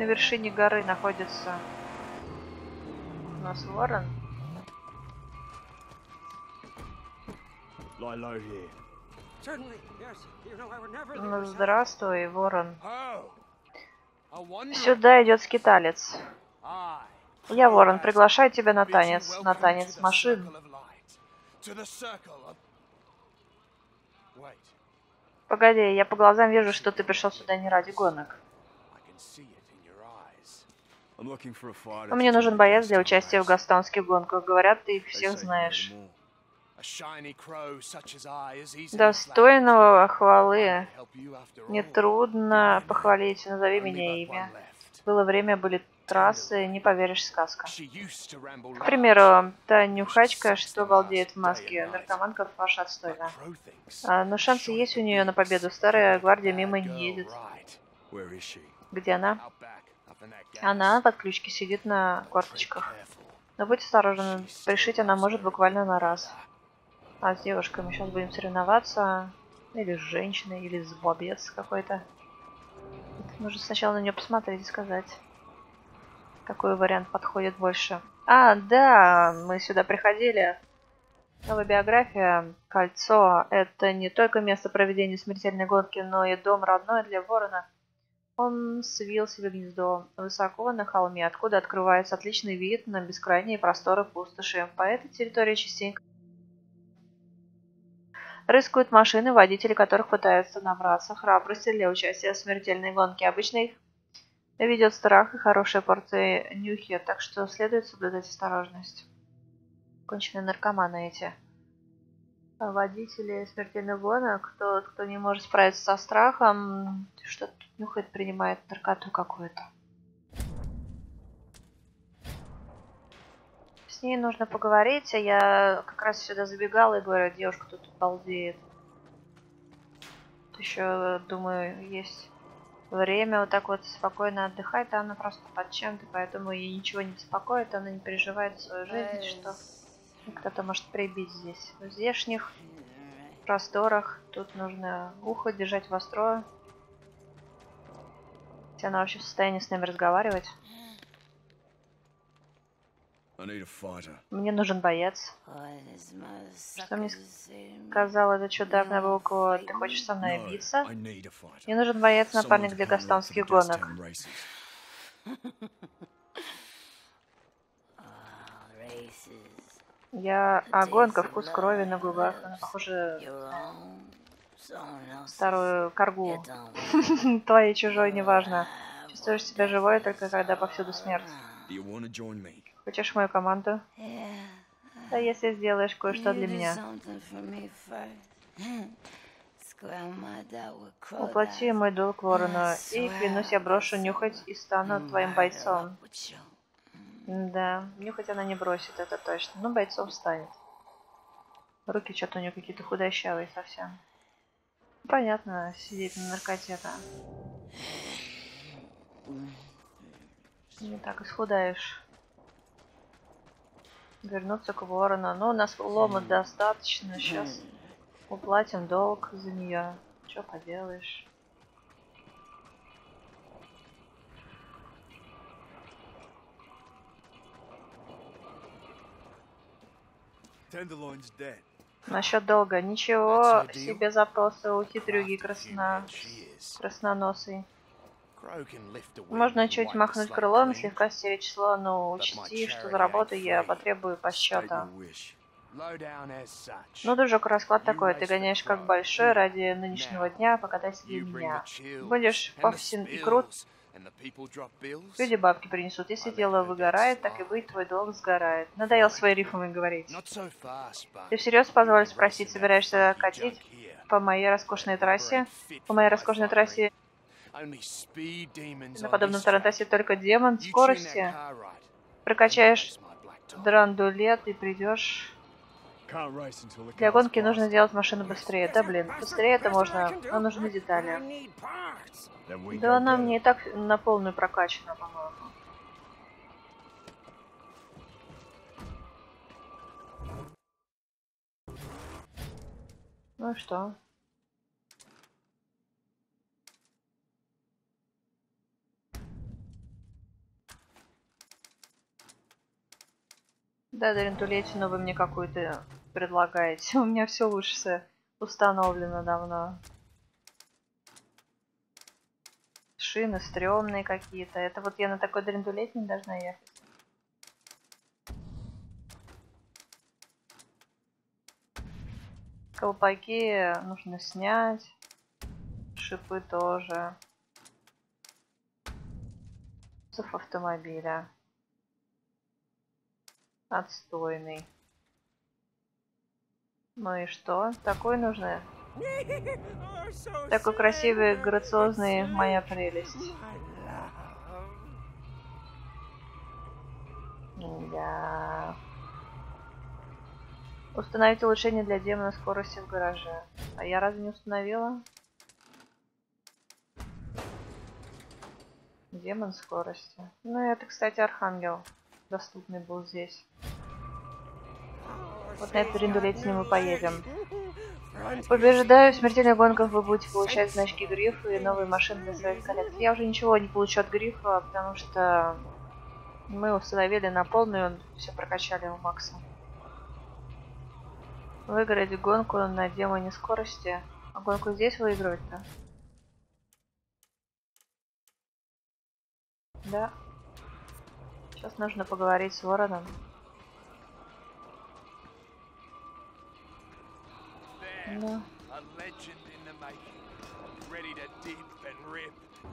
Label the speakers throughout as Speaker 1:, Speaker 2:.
Speaker 1: На вершине горы находится у нас ворон. Ну, здравствуй, ворон.
Speaker 2: Oh.
Speaker 1: Сюда идет скиталец. Я, ворон, приглашаю тебя на танец, на танец машин. Погоди, я по глазам вижу, что ты пришел сюда не ради гонок. Мне нужен боец для участия в гастонских гонках. Говорят, ты их всех знаешь. Достойного хвалы. Нетрудно похвалить, назови меня имя. Было время, были трассы, не поверишь, сказка. К примеру, та нюхачка, что балдеет в маске, наркоманка фарш отстойна. А, но шансы есть у нее на победу. Старая гвардия мимо не едет. Где она? Она в отключке сидит на корточках. Но будь осторожен, пришить она может буквально на раз. А с девушками сейчас будем соревноваться. Или с женщиной, или с бобец какой-то. Нужно сначала на нее посмотреть и сказать, какой вариант подходит больше. А, да, мы сюда приходили. Новая биография «Кольцо» — это не только место проведения смертельной гонки, но и дом родной для ворона. Он свил себе гнездо высоко на холме, откуда открывается отличный вид на бескрайние просторы пустоши. По этой территории частенько рыскают машины, водители которых пытаются набраться храбрости для участия в смертельной гонке. Обычно их ведет страх и хорошая порция нюхи, так что следует соблюдать осторожность. Конченые наркоманы эти. Водители смертельных гонок, тот, кто не может справиться со страхом, что-то нюхает, принимает наркоту какую-то. С ней нужно поговорить, а я как раз сюда забегала и говорю, девушка тут балдеет. Еще, думаю, есть время вот так вот спокойно отдыхать, а она просто под чем-то, поэтому ей ничего не беспокоит, она не переживает свою жизнь, что кто-то может прибить здесь. В здешних просторах тут нужно ухо держать востро. Если она вообще в состоянии с нами разговаривать. Мне нужен боец.
Speaker 3: Что мне
Speaker 1: Сказал этот чудак на букву. Ты хочешь со мной биться? Мне нужен боец, напарник для гастонских гонок. Я... А гонка, вкус крови на губах. Она похожа на старую коргу. Твоей чужой, неважно. Чувствуешь себя живой, только когда повсюду смерть. Хочешь мою команду? Да если сделаешь кое-что для меня. Уплати мой долг ворону, и клянусь, я брошу нюхать и стану твоим бойцом. Да, нюхать она не бросит, это точно. Но бойцом станет. Руки что-то у нее какие-то худощавые совсем. Понятно, сидеть на наркоте-то. Не так исхудаешь. Вернуться к ворону. Ну, у нас лома достаточно. Сейчас уплатим долг за нее. Что поделаешь.
Speaker 4: Tenderloin's dead.
Speaker 1: Насчет долга. Ничего себе запросы у хитрюги красно... красноносый. Можно чуть махнуть крылом и слегка стереть число, но учти, что за работу я потребую по счету. Ну, дружок, расклад такой. Ты гоняешь как большой ради нынешнего дня, покатайся для меня. Будешь повсен и крут, люди бабки принесут. Если дело выгорает, так и быть, твой долг сгорает. Надоел свои рифмами говорить. Ты всерьез позволишь спросить, собираешься катить по моей роскошной трассе? По моей роскошной трассе на подобном тарантасе только демон скорости. Прокачаешь драндулет и придешь... Для гонки нужно сделать машину быстрее. Да, блин, быстрее это можно, Нам нужны детали. Да она мне и так на полную прокачана, по-моему. Ну что? Да, Дарин Тулетина, вы мне какую-то предлагаете. У меня все лучше установлено давно. Шины стрёмные какие-то. Это вот я на такой дрендулете не должна ехать. Колпаки нужно снять. Шипы тоже. Автомобиля. Отстойный. Ну и что? Такой нужно? Такой красивый, грациозный, моя прелесть. Да. Установить улучшение для демона скорости в гараже. А я разве не установила? Демон скорости. Ну, это, кстати, Архангел. Доступный был здесь. Вот на эту ним мы поедем. Побеждаю в смертельных гонках вы будете получать значки грифа и новые машины для своих коллекций. Я уже ничего не получу от грифа, потому что мы установили на полную, все прокачали у Макса. Выиграть гонку на демоне скорости. А гонку здесь выигрывать-то? Да. Сейчас нужно поговорить с Вороном.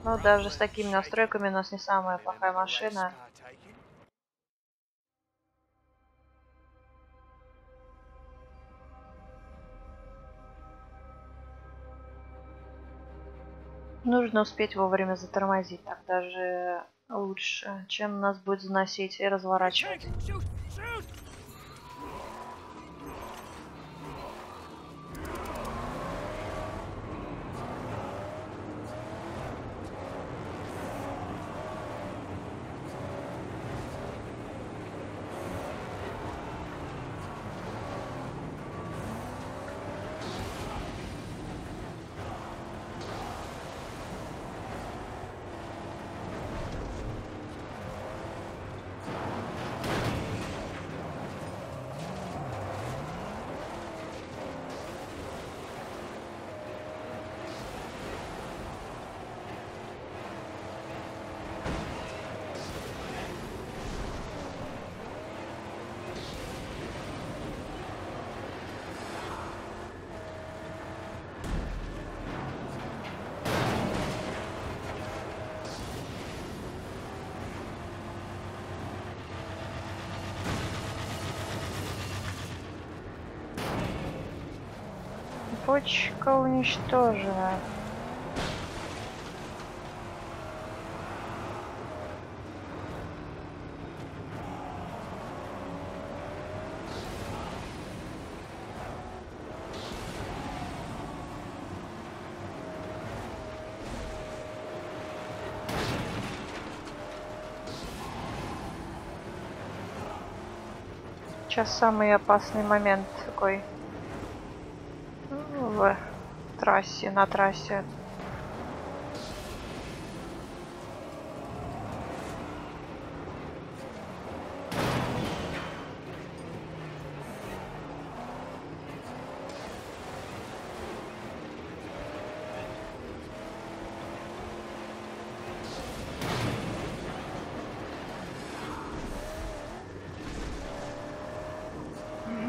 Speaker 1: Ну, даже с такими настройками у нас не самая плохая машина. Нужно успеть вовремя затормозить, так даже лучше, чем нас будет заносить и разворачивать. Уничтожена. Сейчас самый опасный момент такой трассе, на трассе.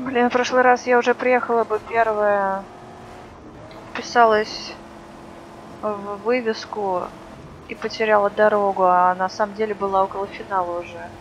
Speaker 1: Блин, в прошлый раз я уже приехала бы первая вписалась в вывеску и потеряла дорогу, а на самом деле была около финала уже.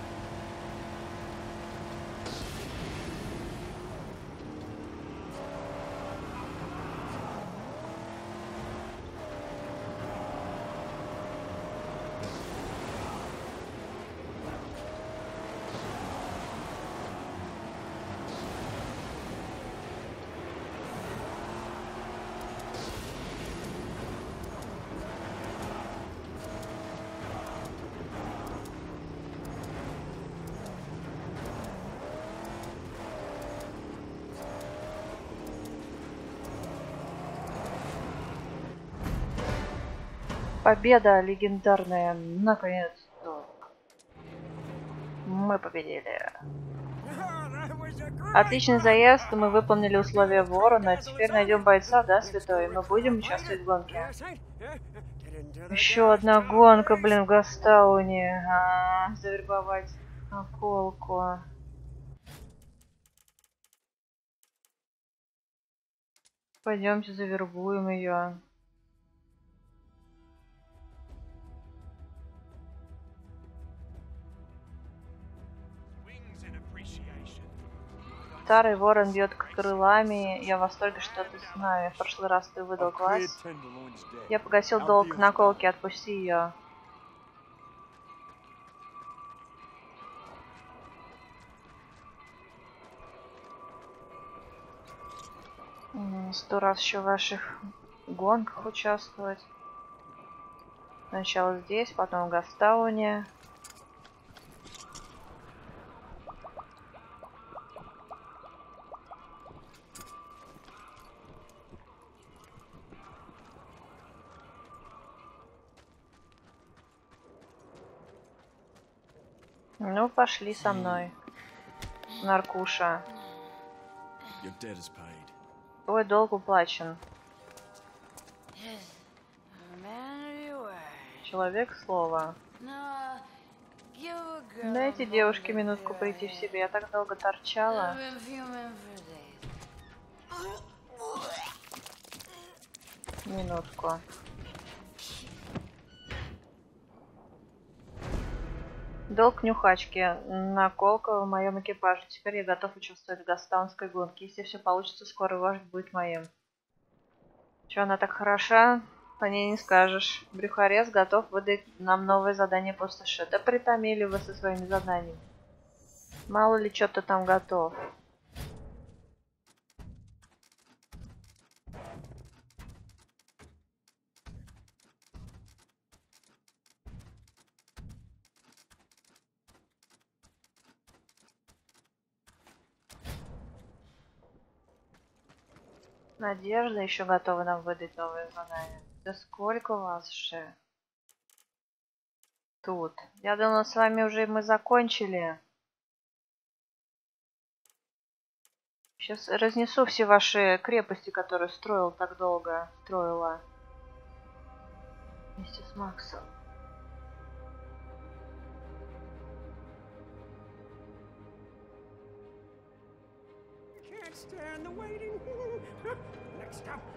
Speaker 1: Победа легендарная, наконец-то. Мы победили. Отличный заезд, мы выполнили условия ворона. Теперь найдем бойца, да, святой? Мы будем участвовать в гонке. Еще одна гонка, блин, в Гастауне. А, завербовать наколку. Пойдемте завербуем ее. Старый ворон бьет крылами. Я в восторге, что ты с нами. В прошлый раз ты выдал
Speaker 4: debt.
Speaker 1: Я погасил долг
Speaker 4: with
Speaker 1: наколки, отпусти ее. Сто раз еще в ваших гонках участвовать. Сначала здесь, потом в Гастауне. Ну, пошли со мной. Наркуша. Твой долг уплачен. Человек слова. Дайте девушке минутку прийти в себя. Я так долго торчала. Минутку. Долг нюхачки. Наколка в моем экипаже. Теперь я готов участвовать в гастанской гонке. Если все получится, скоро вождь будет моим. Че она так хороша? По ней не скажешь. Брюхорез готов выдать нам новое задание пустоши. Да притомили вы со своими заданиями. Мало ли что ты там готов. Надежда еще готова нам выдать новые задания. Да сколько вас же? Тут. Я думала, с вами уже мы закончили. Сейчас разнесу все ваши крепости, которые строил так долго. Строила. Вместе с Максом.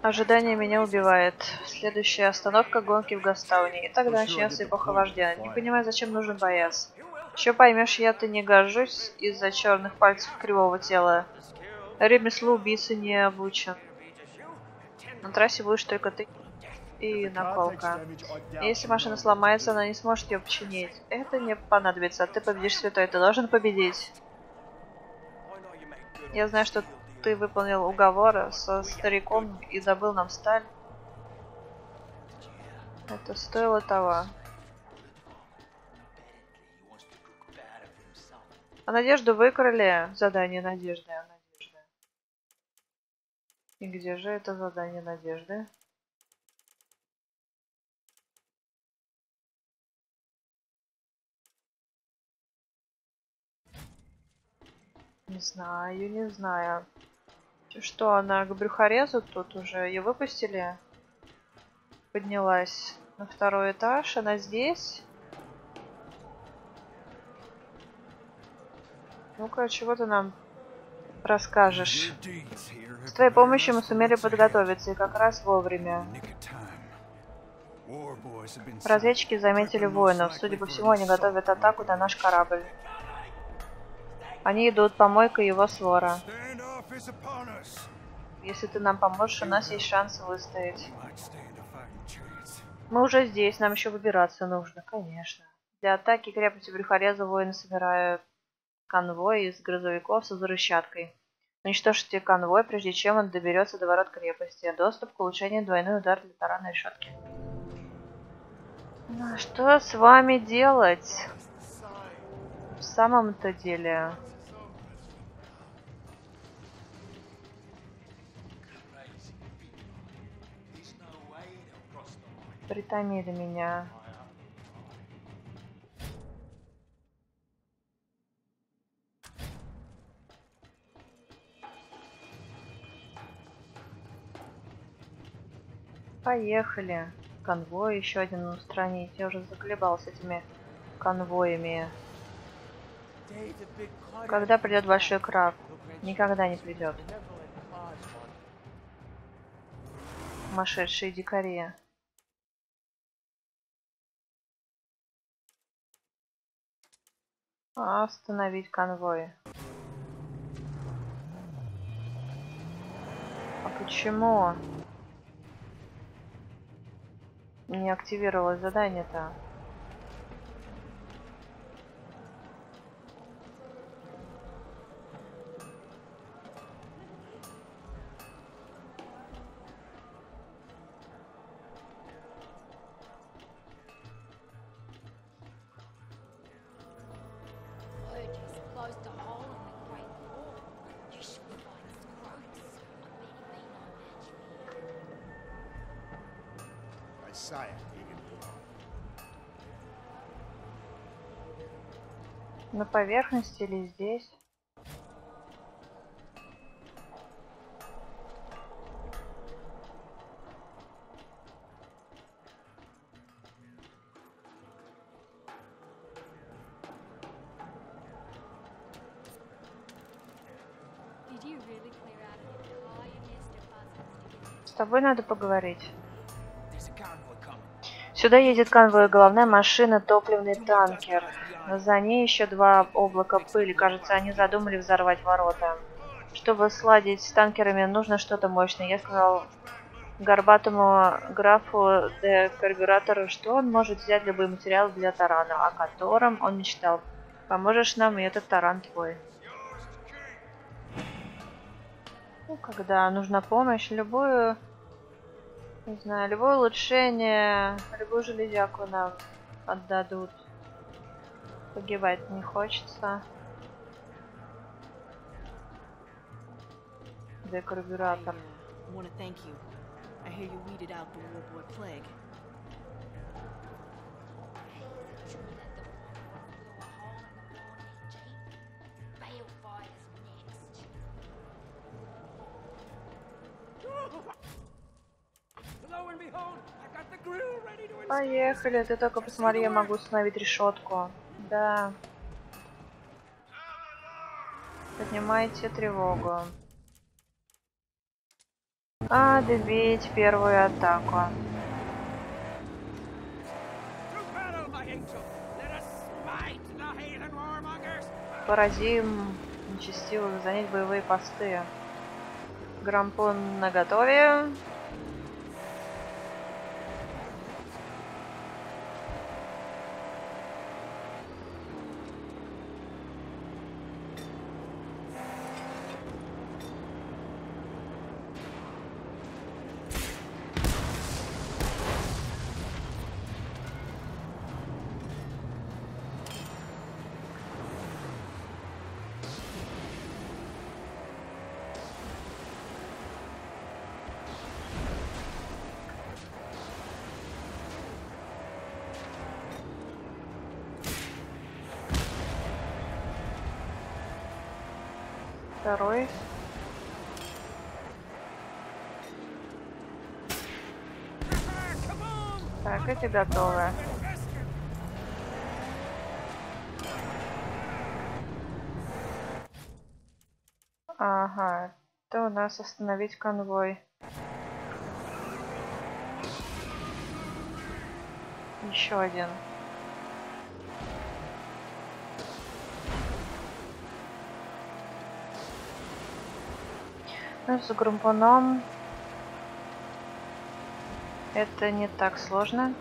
Speaker 1: Ожидание меня убивает. Следующая остановка гонки в Гастауне. И тогда начнется эпоха вождя. Не понимаю, зачем нужен боец. Еще поймешь, я-то не гожусь из-за черных пальцев кривого тела. Ремеслу убийцы не обучен. На трассе будешь только ты и наколка. Если машина сломается, она не сможет ее починить. Это не понадобится. Ты победишь, святой. Ты должен победить. Я знаю, что ты выполнил уговор со стариком и добыл нам сталь. Это стоило того. А Надежду выкрали. Задание Надежды. А. И где же это задание Надежды? Не знаю, не знаю. Что, она к брюхорезу тут уже? Ее выпустили? Поднялась на второй этаж. Она здесь? Ну-ка, чего ты нам расскажешь? С твоей помощью мы сумели подготовиться, и как раз вовремя. Разведчики заметили воинов. Судя по всему, они готовят атаку на наш корабль. Они идут помойка его свора. Если ты нам поможешь, у нас есть шанс выстоять. Мы уже здесь, нам еще выбираться нужно, конечно. Для атаки крепости Брюхореза воины собирают конвой из грузовиков с взрывчаткой. Уничтожьте конвой, прежде чем он доберется до ворот крепости. Доступ к улучшению двойной удар для таранной решетки. Ну, а что с вами делать? В самом-то деле... притомили меня. Поехали. Конвой еще один устранить. Я уже заколебал с этими конвоями. Когда придет большой краб? Никогда не придет. Сумасшедшие дикари. Остановить конвой. А почему не активировалось задание-то?
Speaker 5: Buzzards to get
Speaker 1: С тобой надо поговорить. Сюда едет конвой, головная машина, топливный танкер. За ней еще два облака пыли. Кажется, они задумали взорвать ворота. Чтобы сладить с танкерами, нужно что-то мощное. Я сказал горбатому графу де карбюратору, что он может взять любой материал для тарана, о котором он мечтал. Поможешь нам, и этот таран твой. Ну, когда нужна помощь, любую, не знаю, любое улучшение, любую железяку нам отдадут. Погибать не хочется. Декарбюратор. Поехали, ты только посмотри, я могу установить решетку. Да. Поднимайте тревогу. Отбить первую атаку. Поразим нечестивых, занять боевые посты. Грампон на готове. Второй. Так, эти готовы. Ага, это у нас остановить конвой. Еще один. С группоном это не так сложно.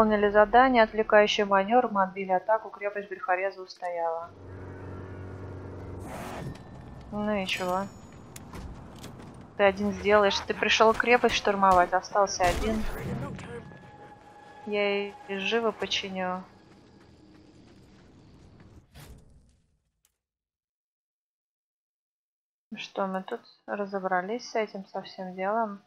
Speaker 1: Выполнили задание, отвлекающий маневр, мы отбили атаку, крепость Бельхореза устояла. Ну и чего? Ты один сделаешь. Ты пришел крепость штурмовать, остался один. Я и живо починю. Что мы тут разобрались с этим со всем делом?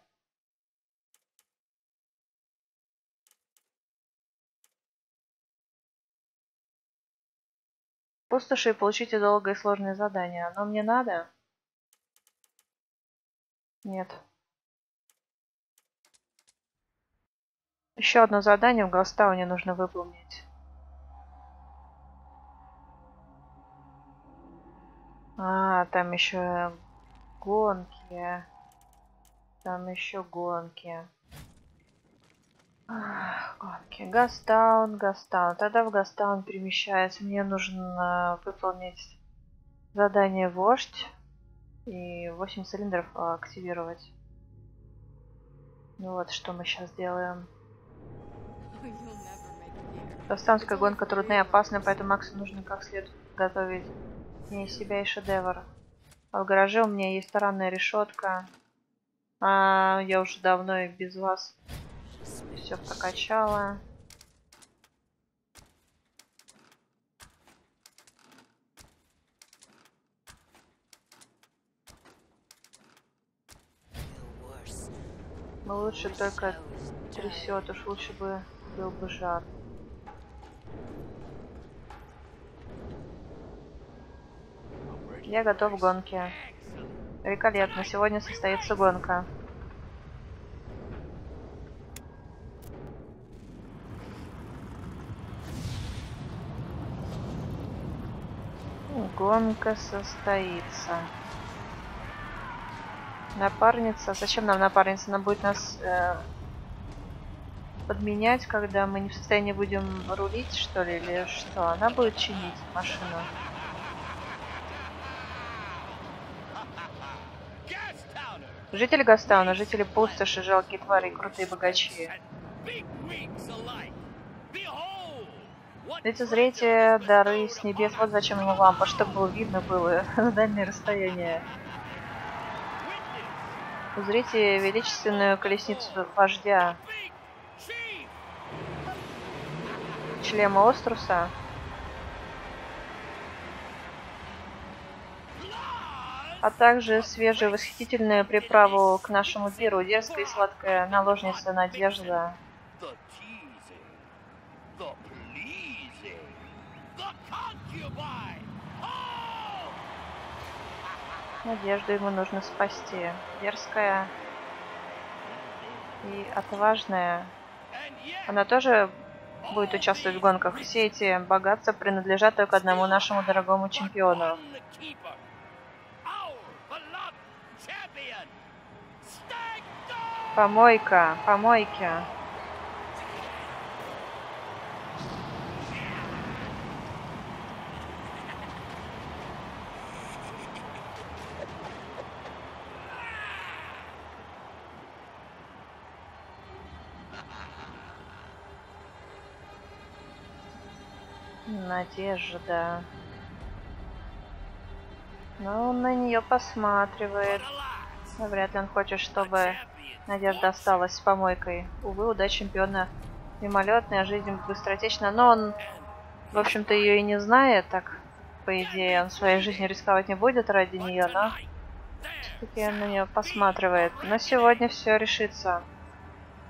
Speaker 1: Пустоши и получите долгое и сложное задание. Оно мне надо? Нет. Еще одно задание в Галстауне нужно выполнить. А, там еще гонки. Там еще гонки. Гонки. Гастаун, Гастаун. Тогда в Гастаун перемещается. Мне нужно выполнить задание вождь и 8 цилиндров активировать. Ну вот, что мы сейчас делаем. Гастанская гонка трудная и опасная, поэтому Максу нужно как следует готовить не себя и шедевр. А в гараже у меня есть таранная решетка. А, я уже давно и без вас все прокачала. Ну лучше только трясет, уж лучше бы был бы жар. Я готов к гонке. Великолепно, сегодня состоится гонка. Гонка состоится. Напарница. Зачем нам напарница? Она будет нас э, подменять, когда мы не в состоянии будем рулить, что ли, или что? Она будет чинить машину. Жители Гастауна, жители пустоши, жалкие твари крутые богачи. Лицезрите дары с небес, вот зачем ему лампа, чтобы видно было на дальние расстояния. Узрите величественную колесницу вождя, члема Оструса, а также свежую восхитительную приправу к нашему пиру, дерзкая и сладкая наложница Надежда. Надежду ему нужно спасти. Дерзкая и отважная. Она тоже будет участвовать в гонках. Все эти богатства принадлежат только одному нашему дорогому чемпиону. Помойка, помойки. Надежда. Ну, он на нее посматривает. Но вряд ли он хочет, чтобы Надежда осталась с помойкой. Увы, удача чемпиона мимолетная, жизнь быстротечна. Но он, в общем-то, ее и не знает, так, по идее, он своей жизнью рисковать не будет ради нее, но все-таки он на нее посматривает. Но сегодня все решится.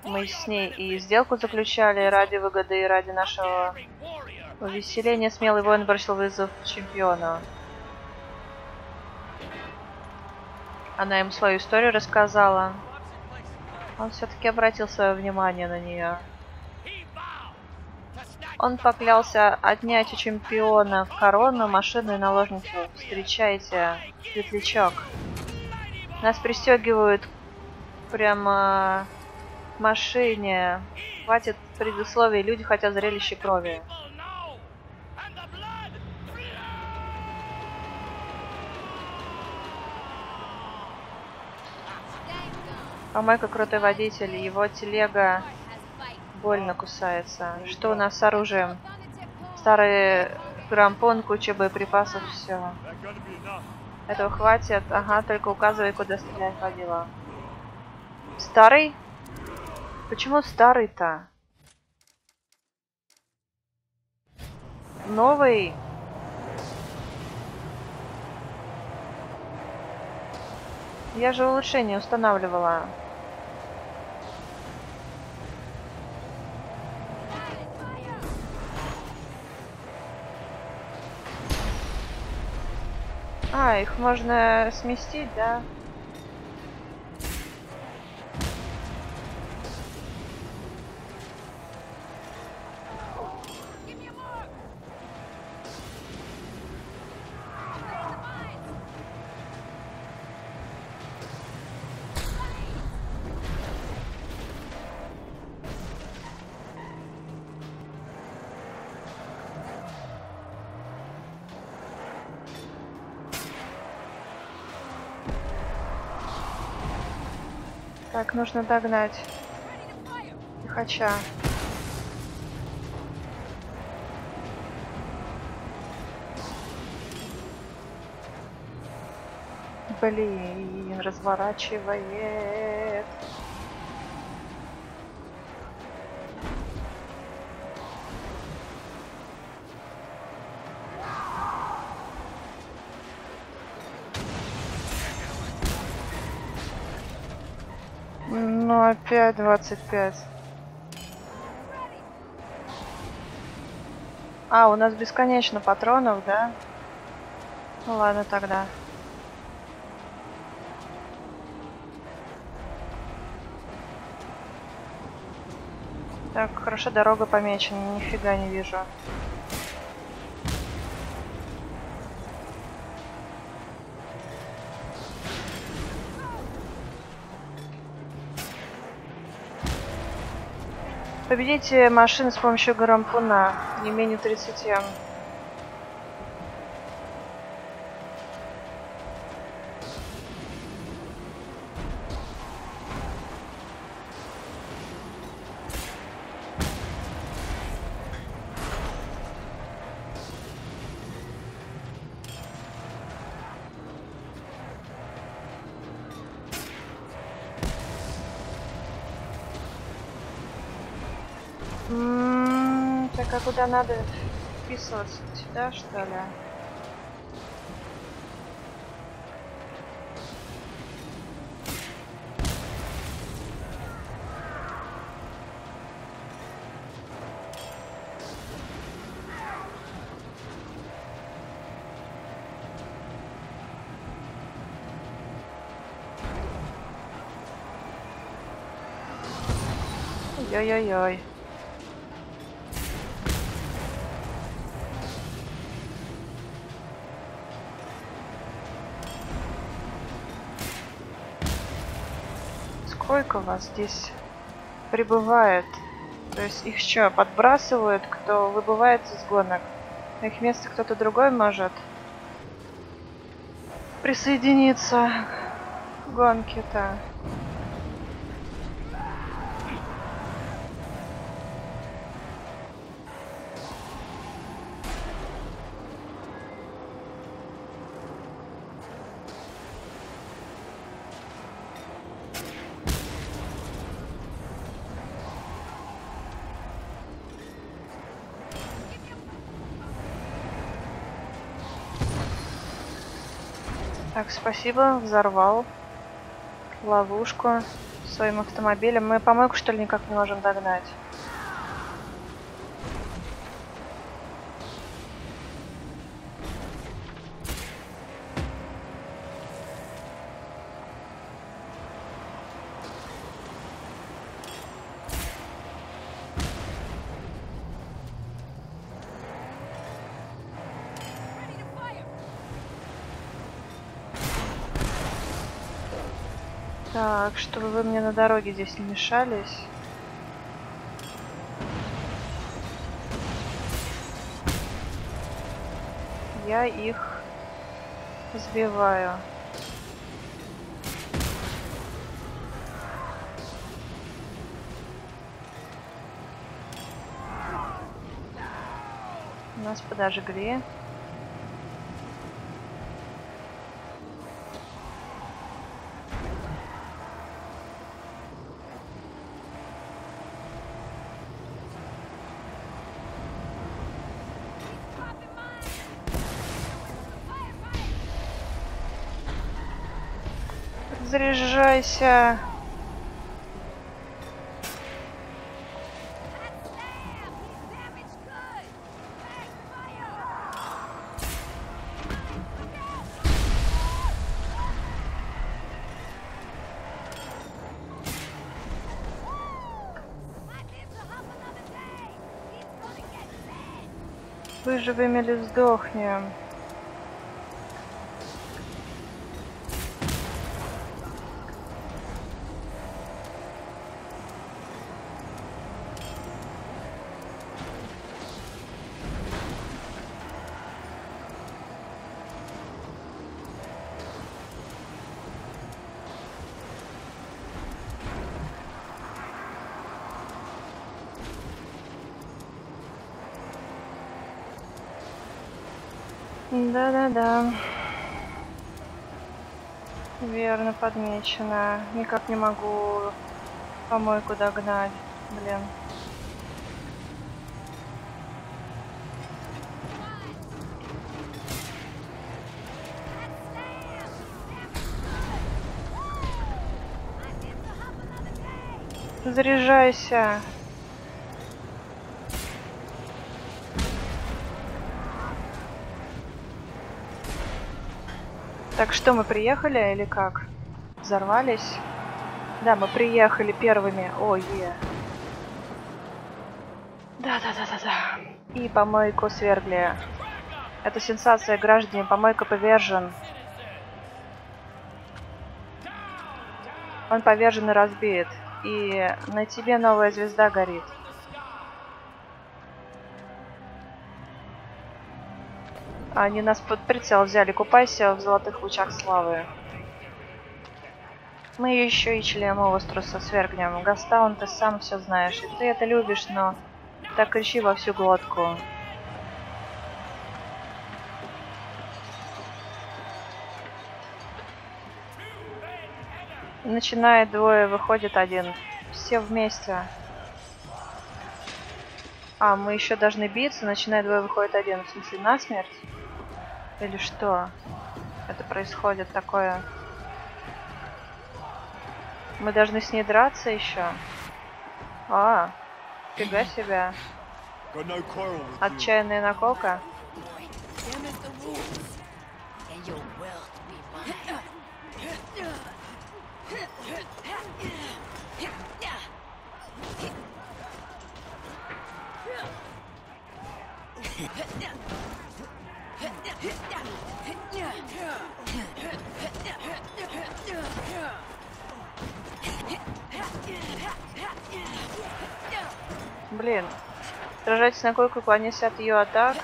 Speaker 1: Мы с ней и сделку заключали ради выгоды и ради нашего увеселения. Смелый воин бросил вызов чемпиону. Она им свою историю рассказала. Он все-таки обратил свое внимание на нее. Он поклялся отнять у чемпиона корону, машину и наложницу. Встречайте, светлячок. Нас пристегивают прямо к машине. Хватит предусловий, люди хотят зрелища крови. Помойка крутой водитель, его телега больно кусается. Что у нас с оружием? Старый грампон, куча боеприпасов, все. Этого хватит. Ага, только указывай, куда стрелять ходила. Старый? Почему старый-то? Новый? Я же улучшение устанавливала. А, их можно сместить, да? Так, нужно догнать. Лихача. Блин, разворачивает. Ну, опять 25. А, у нас бесконечно патронов, да? Ну ладно тогда. Так, хорошо, дорога помечена, нифига не вижу. Победите машины с помощью гарампуна, не менее 30 а куда надо вписываться? Сюда что ли? Ой-ой-ой. Сколько вас здесь прибывает? То есть их что, подбрасывают, кто выбывает из гонок? На их место кто-то другой может присоединиться к гонке-то. Так, спасибо, взорвал ловушку своим автомобилем. Мы помойку, что ли, никак не можем догнать? Так, чтобы вы мне на дороге здесь не мешались. Я их сбиваю. Нас подожгли. Заряжайся. Выживем или сдохнем. Да-да-да. Верно подмечено. Никак не могу помойку догнать. Блин. Заряжайся. Так что, мы приехали или как? Взорвались? Да, мы приехали первыми. О, е. Да-да-да-да-да. И помойку свергли. Это сенсация, граждане. Помойка повержен. Он повержен и разбит. И на тебе новая звезда горит. Они нас под прицел взяли. Купайся в золотых лучах славы. Мы еще и член Овоструса свергнем. Гастаун, ты сам все знаешь. И ты это любишь, но так кричи во всю глотку. Начинает двое, выходит один. Все вместе. А, мы еще должны биться, начинает двое, выходит один. В смысле, насмерть? Или что? Это происходит такое. Мы должны с ней драться еще. А, фига себя. Отчаянная наколка. Блин. Сражайтесь на койку, уклоняйся от ее атак.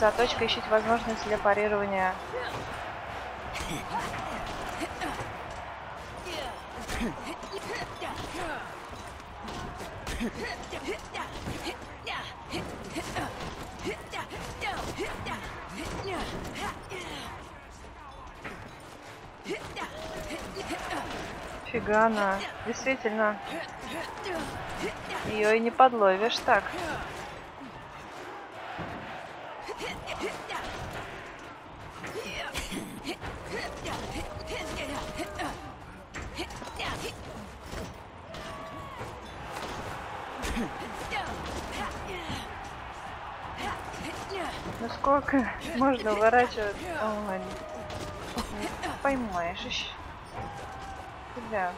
Speaker 1: Заточка ищите возможность для парирования. Фига она. Действительно. Ее и не подловишь так. Ну сколько можно уворачивать? Ой, поймаешь еще. Куда?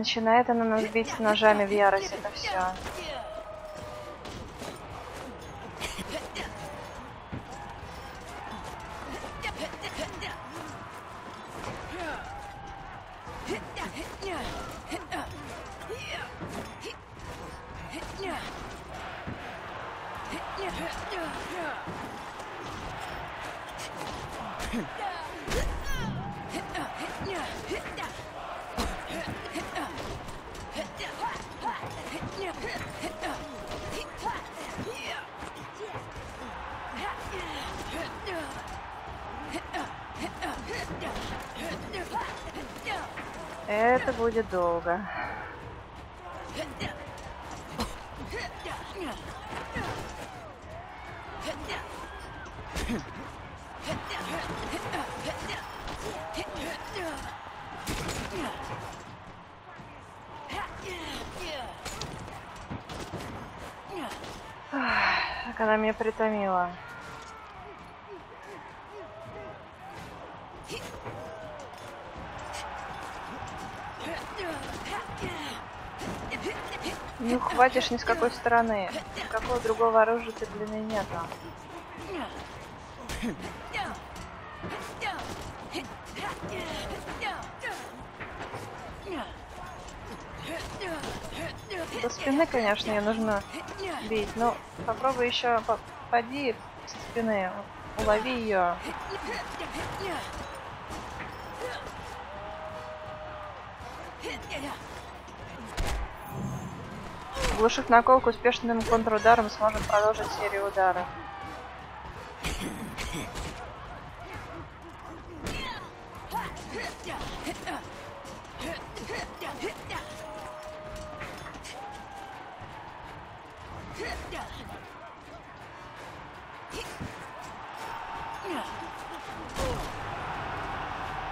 Speaker 1: Начинает она нас бить ножами в ярости, это все. Будет долго. Как она меня притомила. Не ухватишь ни с какой стороны. Никакого другого оружия ты, блин, и нету. До спины, конечно, ее нужно бить. Но попробуй еще поди со спины. Улови ее. Глушив наколку успешным контрударом, сможем продолжить серию ударов.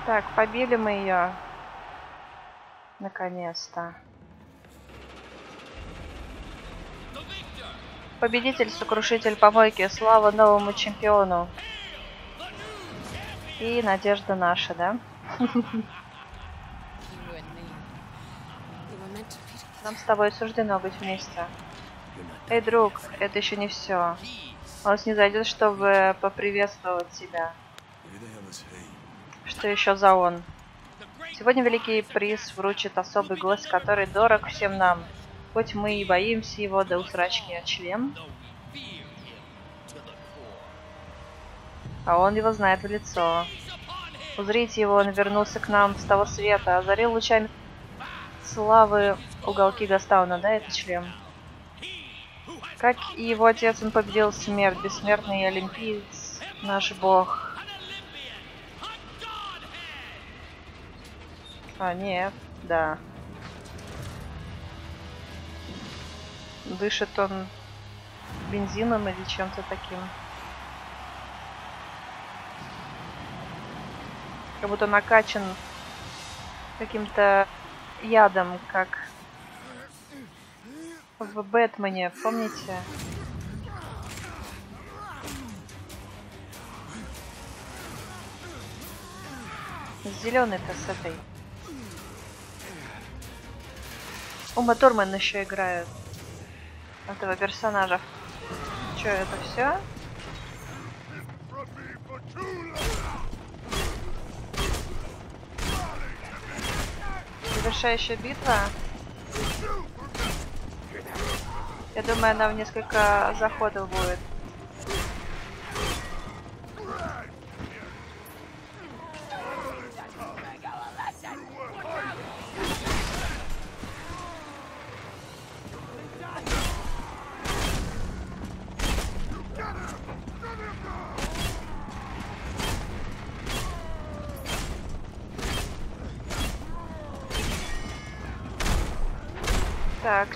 Speaker 1: Так, побили мы ее. Наконец-то. Победитель, сокрушитель помойки. Слава новому чемпиону. И надежда наша, да? Нам с тобой суждено быть вместе. Эй, друг, это еще не все. Он снизойдет, чтобы поприветствовать тебя. Что еще за он? Сегодня великий приз вручит особый гость, который дорог всем нам. Хоть мы и боимся его до усрачки от член, а он его знает в лицо. Узрите его, он вернулся к нам с того света, озарил лучами славы уголки Гастауна, да, это член? Как и его отец, он победил смерть, бессмертный олимпиец, наш бог. А, нет, да. Дышит он бензином или чем-то таким. Как будто накачан каким-то ядом, как в Бэтмене, помните? Зеленый-то с этой. Ума Турман еще играет этого персонажа. Че, это все? Завершающая битва. Я думаю, она в несколько заходов будет.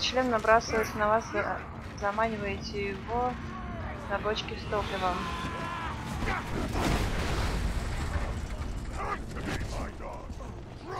Speaker 1: Член набрасывается на вас, за- заманиваете его на бочке с топливом. Ну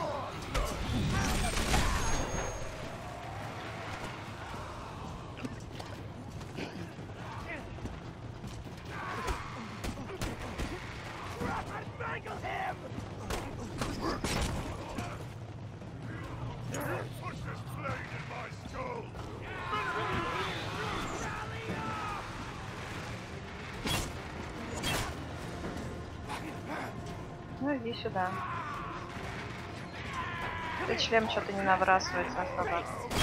Speaker 1: Член что-то не набрасывается. Иди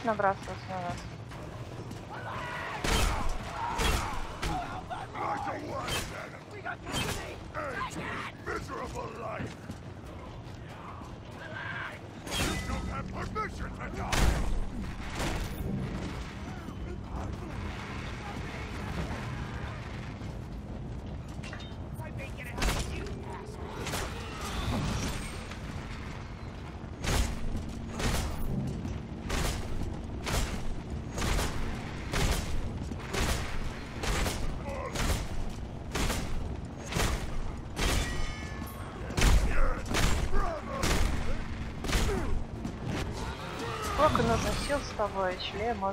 Speaker 1: Хочешь набрасываться на нас? Сил с тобой, член
Speaker 2: now.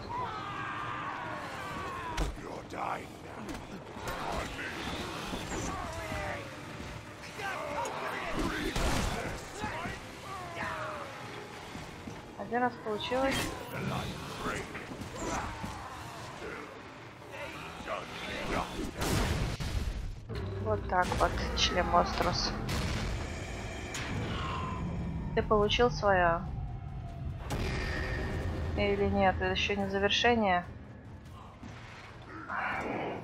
Speaker 1: Один раз получилось. Вот так вот, член монструс. Ты получил свое? Или нет, это еще не завершение?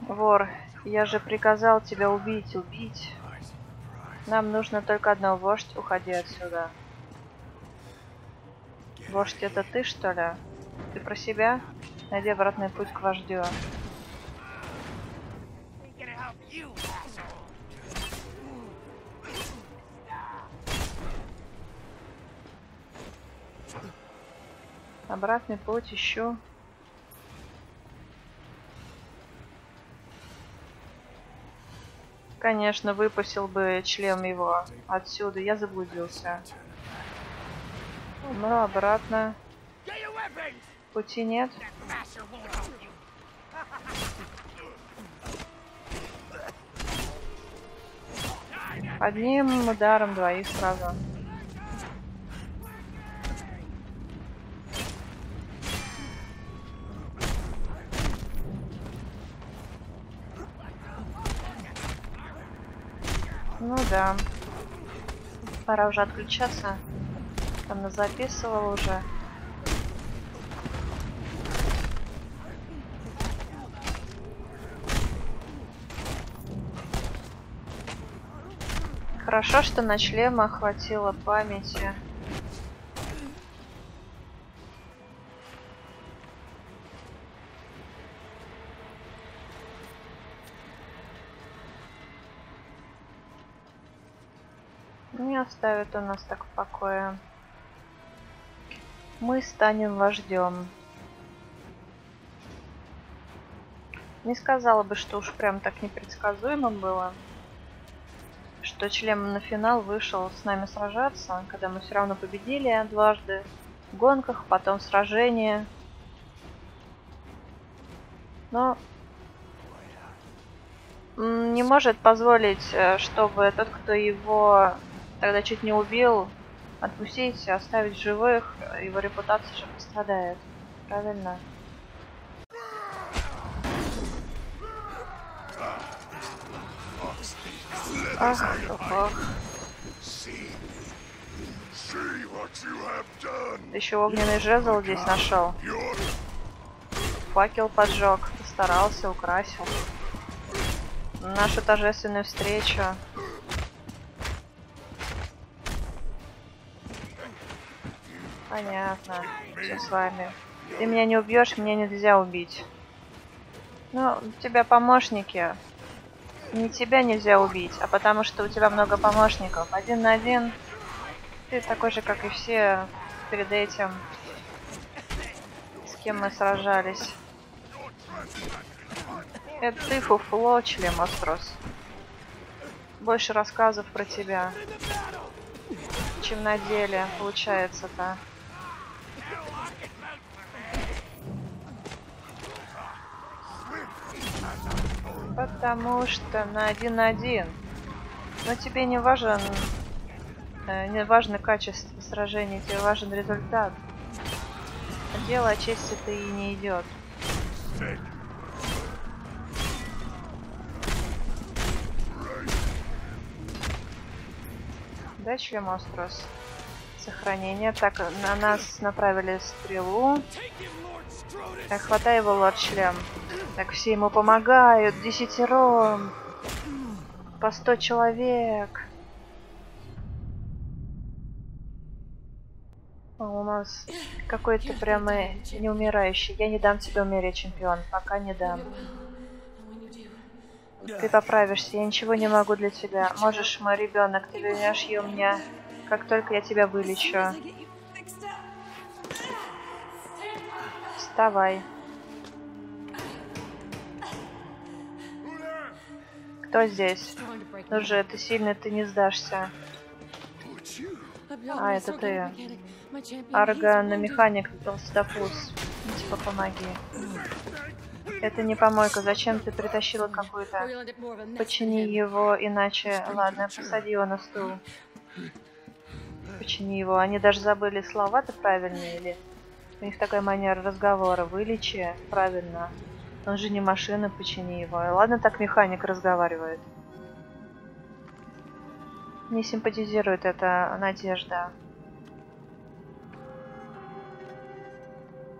Speaker 1: Вор, я же приказал тебя убить, убить. Нам нужно только одно, вождь, уходи отсюда. Вождь, это ты, что ли? Ты про себя? Найди обратный путь к вождю. Обратный путь ищу. Конечно, выпустил бы член его отсюда. Я заблудился. Ну, обратно. Пути нет. Одним ударом двоих сразу. Ну да. Пора уже отключаться. Она записывала уже. Хорошо, что на члема хватило памяти. Не оставит он нас так в покое. Мы станем вождем. Не сказала бы, что уж прям так непредсказуемо было. Что член на финал вышел с нами сражаться, когда мы все равно победили дважды. В гонках, потом в сражении. Но не может позволить, э, чтобы тот, кто его тогда чуть не убил, отпустить, оставить живых, его репутация же пострадает. Правильно? Ах, ох. Еще огненный жезл здесь нашел. Факел поджег, старался, украсил. Нашу торжественную встречу. Понятно. Все с вами. Ты меня не убьешь, меня нельзя убить. Ну, у тебя помощники. Не тебя нельзя убить, а потому что у тебя много помощников. Один на один. Ты такой же, как и все перед этим, с кем мы сражались. Это ты, Фуфло, член Острос. Больше рассказов про тебя, чем на деле получается-то. Потому что на один на один. Но тебе не важен, э, не важно качество сражения, тебе важен результат. Дело о чести-то и не идет. Да, член Острос? Сохранение. Так, на нас направили стрелу. Так, хватай его, лорд шлем. Так, все ему помогают. Десятером. По сто человек. А у нас какой-то прямо неумирающий. Я не дам тебе умереть, чемпион. Пока не дам. Ты поправишься, я ничего не могу для тебя. Можешь, мой ребенок, ты вернешь ее мне, как только я тебя вылечу. Вставай. Кто здесь? Ну же, ты сильный, ты не сдашься. А, это ты. Аргономеханик Толстопуз. Типа помоги. Это не помойка. Зачем ты притащила какую-то? Почини его, иначе... Ладно, посади его на стул. Почини его. Они даже забыли слова-то правильные или... У них такая манера разговора. Вылечи. Правильно. Он же не машина, почини его. Ладно, так механик разговаривает. Не симпатизирует эта надежда.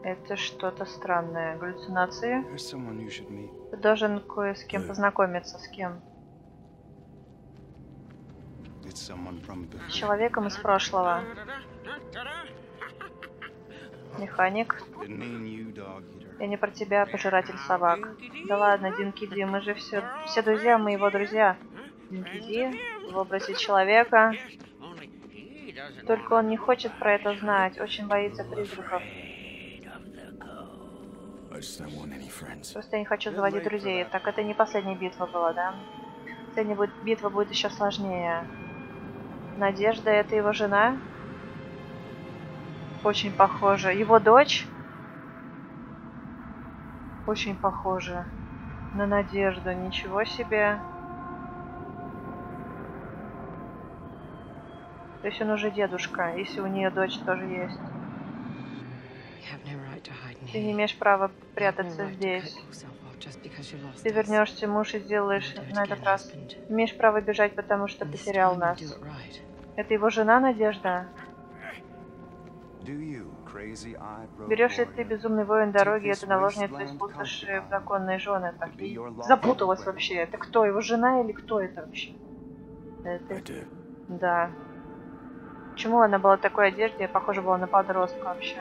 Speaker 1: Это что-то странное. Галлюцинации? Ты должен кое с кем познакомиться. С кем? С человеком из прошлого. Механик. Я не про тебя, пожиратель собак. Да ладно, Динки Ди, мы же все, все друзья, мы его друзья. Динки Ди в образе человека. Только он не хочет про это знать, очень боится призраков. Просто я не хочу заводить друзей. Так это не последняя битва была, да? Последняя будет, битва будет еще сложнее. Надежда это его жена? Очень похоже. Его дочь? Очень похоже. На Надежду. Ничего себе. То есть он уже дедушка, если у нее дочь тоже есть. Ты не имеешь права прятаться здесь. Ты вернешься, муж, и сделаешь на этот раз. Имеешь право бежать, потому что потерял нас. Это его жена, Надежда? Берешь ли ты, безумный воин дороги, эту наложницу из пустоши в законные жены? Так, и запуталась вообще. Это кто, его жена или кто это вообще? Это... Да. Почему она была в такой одежде? Похоже была на подростка вообще.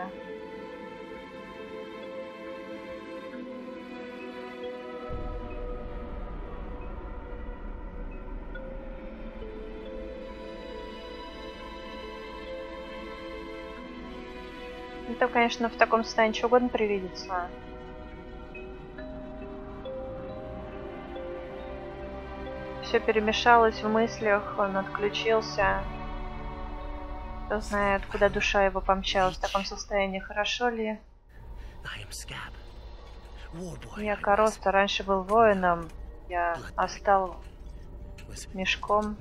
Speaker 1: Это, конечно, в таком состоянии что угодно привидится. Все перемешалось в мыслях, он отключился. Кто знает, куда душа его помчалась в таком состоянии, хорошо ли? Я Короста раньше был воином, я остал мешком,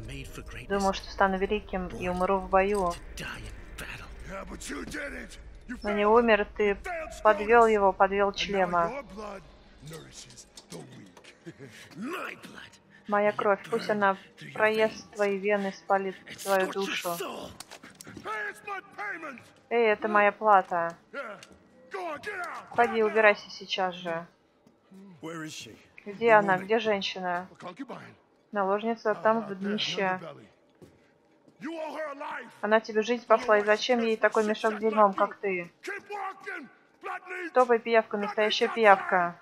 Speaker 1: думал, что стану великим и умру в бою. Но не умер, ты подвел его, подвел члема. Моя кровь, пусть она проест твои вены, спалит твою душу. Эй, это моя плата. Входи, убирайся сейчас же. Где она? Где женщина? Наложница там в днище. Она тебе жизнь спасла, и зачем ей такой мешок с дерьмом, как ты? Топовая пиявка, настоящая пиявка.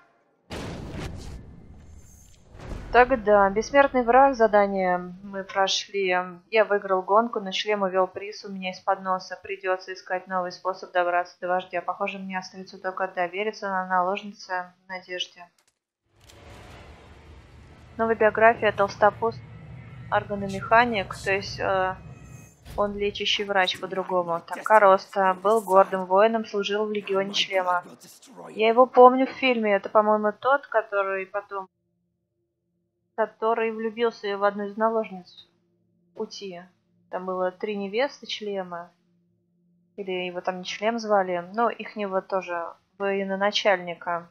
Speaker 1: Тогда, бессмертный враг задание мы прошли. Я выиграл гонку, но члем увел приз у меня из-под носа. Придется искать новый способ добраться до вождя. Похоже, мне остается только довериться на наложнице Надежде. Новая биография Толстопуз органомеханик, то есть э, он лечащий врач по-другому. Так, Короста был гордым воином, служил в легионе члема. Я его помню в фильме. Это, по-моему, тот, который потом который влюбился в одну из наложниц пути. Там было три невесты члема. Или его там не члем звали, но их него тоже военачальника.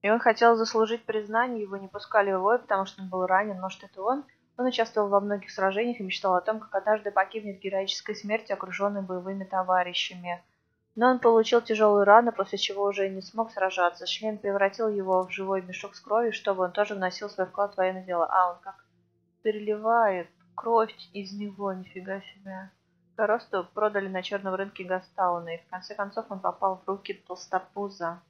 Speaker 1: И он хотел заслужить признание, его не пускали в бой, потому что он был ранен, может это он. Он участвовал во многих сражениях и мечтал о том, как однажды погибнет героической смертью, окруженный боевыми товарищами. Но он получил тяжелые раны, после чего уже не смог сражаться. Член превратил его в живой мешок с кровью, чтобы он тоже вносил свой вклад в военное дело. А, он как переливает кровь из него, нифига себе. Коросту продали на черном рынке Гастауна, и в конце концов он попал в руки Толстопуза.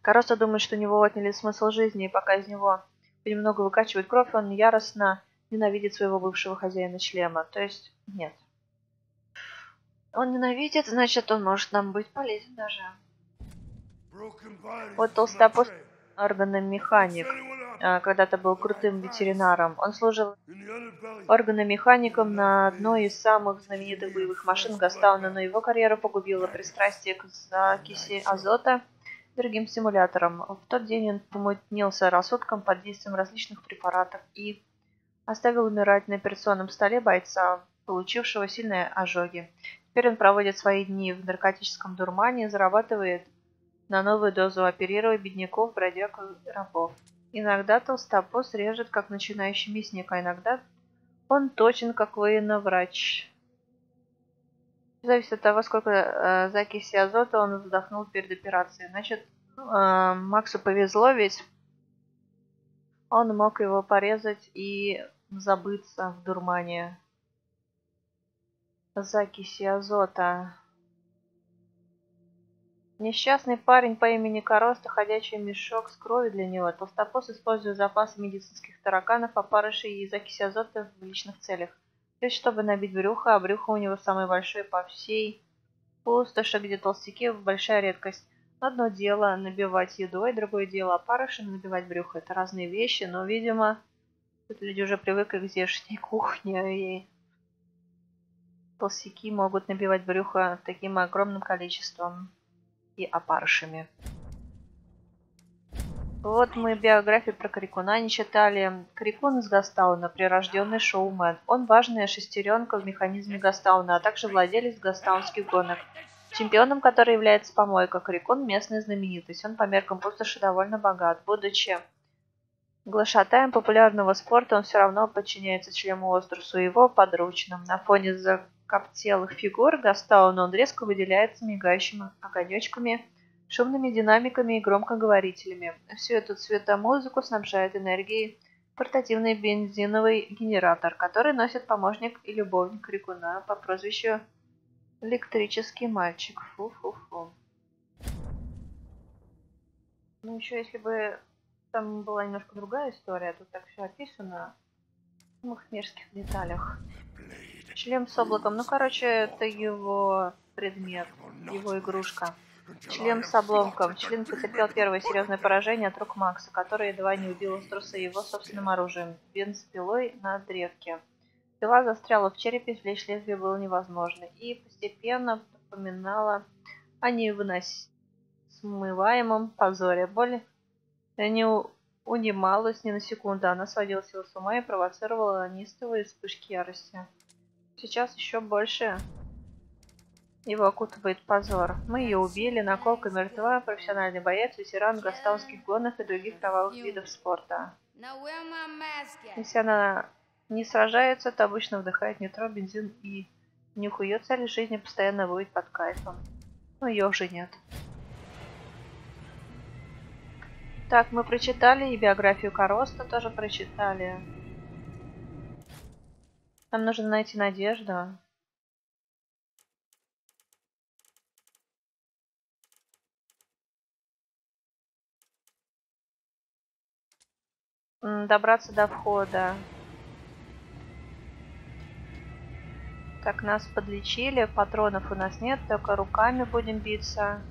Speaker 1: Короста думает, что у него отняли смысл жизни, и пока из него понемногу выкачивает кровь, он яростно ненавидит своего бывшего хозяина члема. То есть, нет. Он ненавидит, значит, он может нам быть полезен даже. Вот
Speaker 4: trade.
Speaker 1: органомеханик. А, Когда-то был крутым ветеринаром. Он служил органомехаником на одной из самых знаменитых боевых машин Гастауна, но его карьеру погубило пристрастие к закиси азота другим стимуляторам. В тот день он помутнился рассудком под действием различных препаратов и оставил умирать на операционном столе бойца, получившего сильные ожоги. Теперь он проводит свои дни в наркотическом дурмане зарабатывает на новую дозу, оперируя бедняков, бродяг и рабов. Иногда толстопуз режет, как начинающий мясник, а иногда он точен, как военно-врач. Зависит от того, сколько э, закиси азота он вдохнул перед операцией. Значит, э, Максу повезло, ведь он мог его порезать и забыться в дурмане. Закиси азота. Несчастный парень по имени Короста, ходячий мешок с кровью для него. Толстопуз использует запасы медицинских тараканов, опарышей и закиси азота в личных целях. Есть, чтобы набить брюхо, а брюхо у него самое большое по всей пустоши, где толстяки – большая редкость. Одно дело набивать едой, другое дело опарышем набивать брюхо. Это разные вещи, но, видимо, тут люди уже привыкли к здешней кухне, и толстяки могут набивать брюхо таким огромным количеством и опарышами. Вот мы биографию про Крикуна не читали. Крикун из Гастауна, прирожденный шоумен. Он важная шестеренка в механизме Гастауна, а также владелец гастаунских гонок. Чемпионом, который является помойка, Крикун – местная знаменитость. Он по меркам пустоши довольно богат. Будучи глашатаем популярного спорта, он все равно подчиняется члену Острусу и его подручным. На фоне закоптелых фигур Гастауна он резко выделяется мигающими огонечками – шумными динамиками и громкоговорителями. Всю эту цветомузыку снабжает энергией портативный бензиновый генератор, который носит помощник и любовник Крикуна по прозвищу Электрический мальчик. Фу-фу-фу. Ну, еще если бы там была немножко другая история, тут так все описано в самых мерзких деталях. Член с облаком, ну, короче, это его предмет, его игрушка. Член с обломком. Член потерпел первое серьезное поражение от рук Макса, который едва не убил Оструса его собственным оружием – бензопилой на древке. Пила застряла в черепе, извлечь лезвие было невозможно, и постепенно напоминала о невыносимом позоре. Боль не унималась ни на секунду, она сводила его с ума и провоцировала неистовые вспышки ярости. Сейчас еще больше его окутывает позор. Мы ее убили, наколка мертва, профессиональный боец, ветеран гастаунских гонок и других кровавых видов спорта. Если она не сражается, то обычно вдыхает нитро, бензин и нюх ее цель жизни постоянно будет под кайфом. Но ее уже нет. Так, мы прочитали и биографию Короста тоже прочитали. Нам нужно найти Надежду. Добраться до входа. Так, нас подлечили, патронов у нас нет, только руками будем биться.